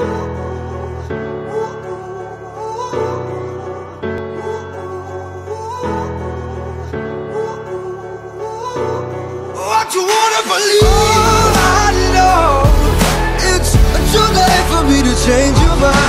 What you wanna believe? All I know, it's too late for me to change your mind.